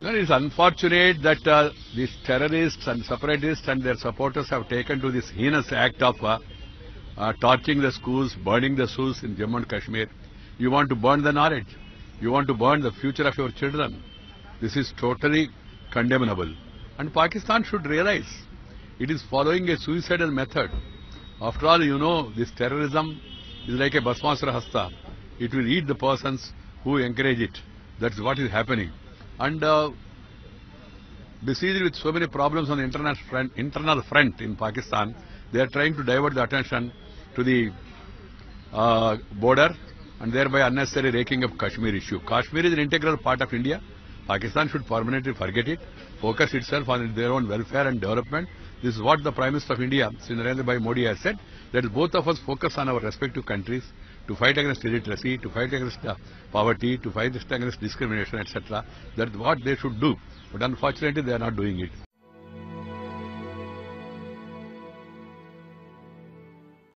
No, it's unfortunate that uh, these terrorists and separatists and their supporters have taken to this heinous act of uh, uh, torching the schools, burning the schools in Jammu and Kashmir. You want to burn the knowledge. You want to burn the future of your children. This is totally condemnable. And Pakistan should realize it is following a suicidal method. After all, you know, this terrorism is like a Bhasmasura Hasta. It will eat the persons who encourage it. That's what is happening. And uh, besieged with so many problems on the internal front, internal front in Pakistan, they are trying to divert the attention to the uh, border and thereby unnecessary raking of Kashmir issue. Kashmir is an integral part of India. Pakistan should permanently forget it, focus itself on their own welfare and development. This is what the Prime Minister of India, Sri Narendra Bhai Modi has said, that both of us focus on our respective countries to fight against illiteracy, to fight against uh, poverty, to fight against discrimination, etc. That is what they should do. But unfortunately, they are not doing it.